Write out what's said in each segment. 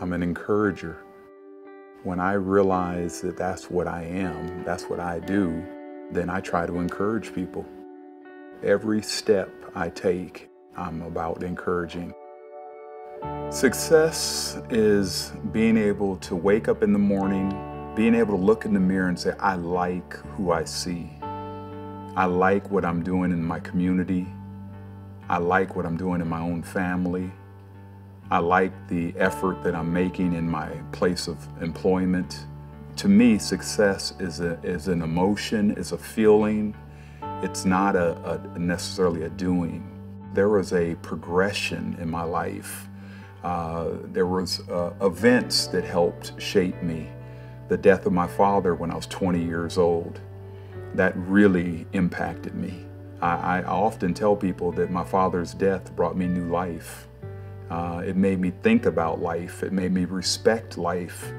I'm an encourager. When I realize that that's what I am, that's what I do, then I try to encourage people. Every step I take, I'm about encouraging. Success is being able to wake up in the morning, being able to look in the mirror and say, I like who I see. I like what I'm doing in my community. I like what I'm doing in my own family. I like the effort that I'm making in my place of employment. To me, success is, a, is an emotion, is a feeling. It's not a, a necessarily a doing. There was a progression in my life. Uh, there was uh, events that helped shape me. The death of my father when I was 20 years old, that really impacted me. I, I often tell people that my father's death brought me new life. Uh, it made me think about life. It made me respect life.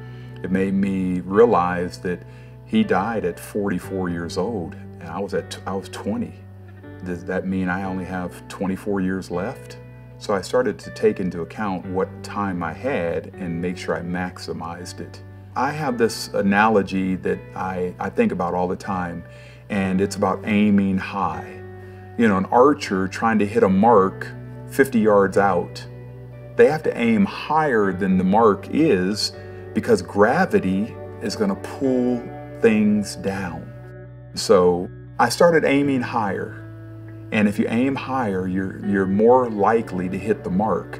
It made me realize that he died at 44 years old, and I was at I was 20. Does that mean I only have 24 years left? So I started to take into account what time I had and make sure I maximized it. I have this analogy that I, I think about all the time, and it's about aiming high. You know, an archer trying to hit a mark 50 yards out they have to aim higher than the mark is because gravity is going to pull things down. So I started aiming higher. And if you aim higher, you're, you're more likely to hit the mark.